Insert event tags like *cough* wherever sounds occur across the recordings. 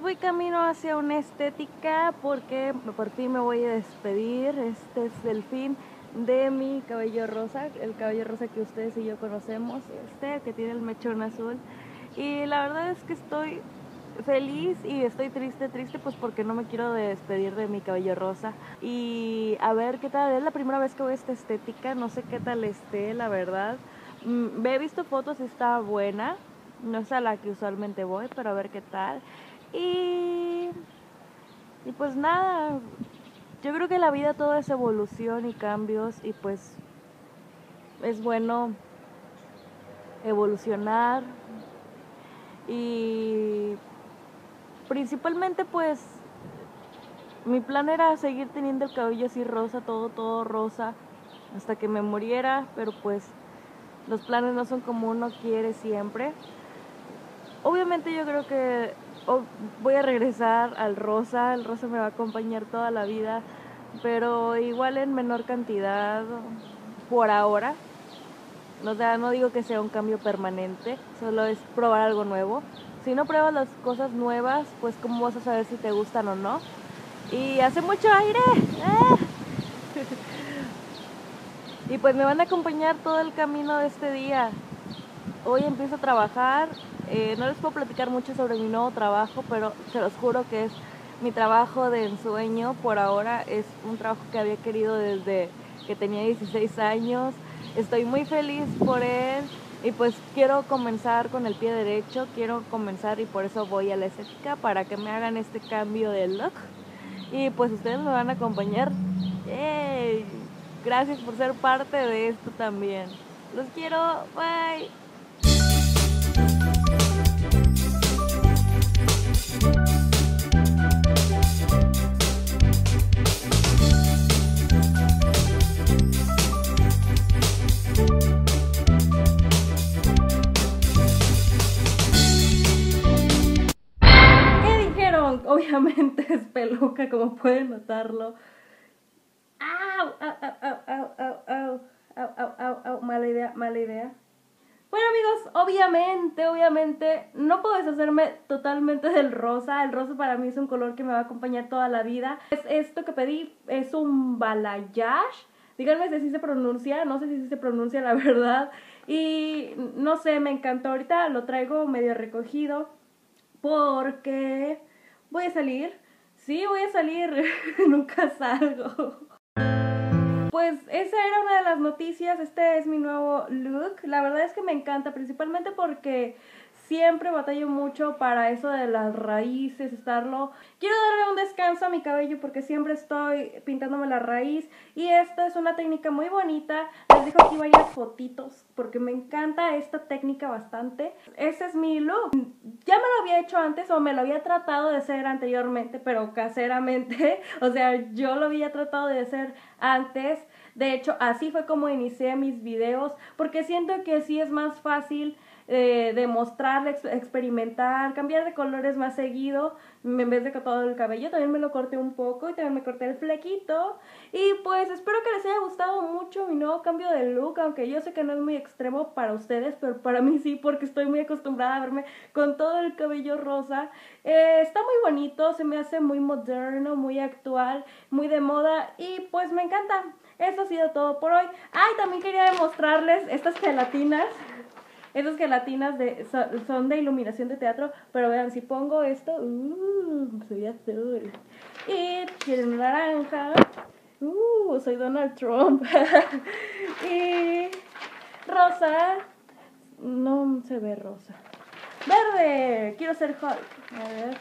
voy camino hacia una estética porque por fin me voy a despedir. Este es el fin de mi cabello rosa, el cabello rosa que ustedes y yo conocemos, este que tiene el mechón azul. Y la verdad es que estoy feliz y estoy triste, triste pues porque no me quiero despedir de mi cabello rosa. Y a ver qué tal, es la primera vez que voy a esta estética, no sé qué tal esté, la verdad. Mm, he visto fotos y está buena, no es a la que usualmente voy, pero a ver qué tal. Y, y pues nada, yo creo que la vida todo es evolución y cambios y pues es bueno evolucionar y principalmente pues mi plan era seguir teniendo el cabello así rosa, todo, todo rosa, hasta que me muriera, pero pues los planes no son como uno quiere siempre. Obviamente yo creo que voy a regresar al rosa, el rosa me va a acompañar toda la vida, pero igual en menor cantidad por ahora. O sea, no digo que sea un cambio permanente, solo es probar algo nuevo. Si no pruebas las cosas nuevas, pues cómo vas a saber si te gustan o no. Y hace mucho aire. ¡Ah! *laughs* y pues me van a acompañar todo el camino de este día. Hoy empiezo a trabajar eh, no les puedo platicar mucho sobre mi nuevo trabajo, pero se los juro que es mi trabajo de ensueño por ahora. Es un trabajo que había querido desde que tenía 16 años. Estoy muy feliz por él y pues quiero comenzar con el pie derecho, quiero comenzar y por eso voy a la estética para que me hagan este cambio de look. Y pues ustedes me van a acompañar. Gracias por ser parte de esto también. Los quiero. Bye. Obviamente es peluca, como pueden notarlo. ¡Au! ¡Au, au, au, au, au! ¡Au, au, au, au! Mala idea, mala idea. Bueno amigos, obviamente, obviamente no puedo deshacerme totalmente del rosa. El rosa para mí es un color que me va a acompañar toda la vida. Es esto que pedí, es un balayage. Díganme si así se pronuncia, no sé si se pronuncia la verdad. Y no sé, me encantó. Ahorita lo traigo medio recogido porque voy a salir. Sí, voy a salir. *laughs* Nunca salgo. Pues esa era una de las noticias, este es mi nuevo look. La verdad es que me encanta, principalmente porque siempre batallo mucho para eso de las raíces, estarlo. Quiero darle un descanso a mi cabello porque siempre estoy pintándome la raíz y esta es una técnica muy bonita. Les dejo aquí varias fotitos porque me encanta esta técnica bastante. Ese es mi look. Ya me lo había hecho antes o me lo había tratado de hacer anteriormente, pero caseramente. *laughs* O sea, yo lo había tratado de hacer antes. De hecho, así fue como inicié mis videos porque siento que sí es más fácil eh, demostrar, experimentar, cambiar de colores más seguido, en vez de todo el cabello, también me lo corté un poco y también me corté el flequito. Y pues espero que les haya gustado mucho mi nuevo cambio de look, aunque yo sé que no es muy extremo para ustedes, pero para mí sí, porque estoy muy acostumbrada a verme con todo el cabello rosa. Eh, está muy bonito, se me hace muy moderno, muy actual, muy de moda y pues me encanta. Eso ha sido todo por hoy. Ay, también quería demostrarles estas gelatinas. Esas gelatinas de, son, de iluminación de teatro, pero vean, si pongo esto, uh, soy azul. Y quieren naranja, uh, soy Donald Trump. *laughs* y rosa, no se ve rosa. Verde, quiero ser Hulk. A ver.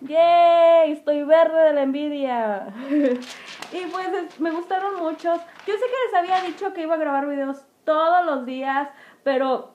¡Yay! Estoy verde de la envidia. *laughs* y pues me gustaron muchos. Yo sé que les había dicho que iba a grabar videos todos los días, pero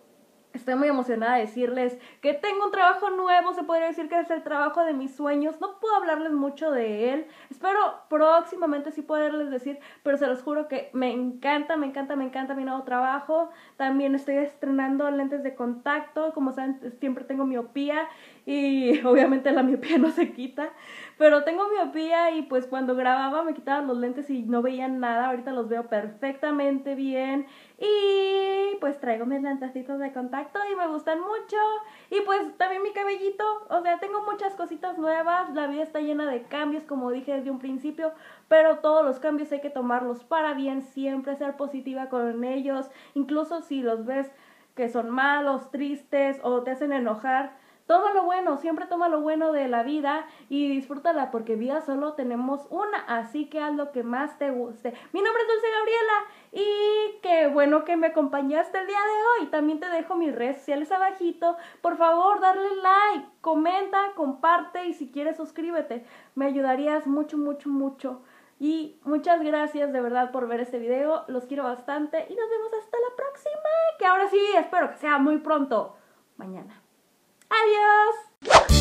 estoy muy emocionada de decirles que tengo un trabajo nuevo, se podría decir que es el trabajo de mis sueños. No puedo hablarles mucho de él. Espero próximamente sí poderles decir, pero se los juro que me encanta, me encanta, me encanta mi nuevo trabajo. También estoy estrenando lentes de contacto, como saben, siempre tengo miopía y *laughs* obviamente la miopía no se quita, pero tengo miopía y pues cuando grababa me quitaba los lentes y no veía nada, ahorita los veo perfectamente bien y pues traigo mis lentecitos de contacto y me gustan mucho y pues también mi cabellito, o sea, tengo muchas cositas nuevas, la vida está llena de cambios como dije desde un principio, pero todos los cambios hay que tomarlos para bien, siempre ser positiva con ellos, incluso si los ves que son malos, tristes o te hacen enojar, toma lo bueno, siempre toma lo bueno de la vida y disfrútala porque vida solo tenemos una, así que haz lo que más te guste. Mi nombre es Dulce Gabriela y bueno que me acompañaste el día de hoy. También te dejo mis redes sociales abajito. Por favor, darle like, comenta, comparte y si quieres suscríbete. Me ayudarías mucho, mucho, mucho. Y muchas gracias de verdad por ver este video. Los quiero bastante y nos vemos hasta la próxima. Que ahora sí, espero que sea muy pronto. Mañana. Adiós.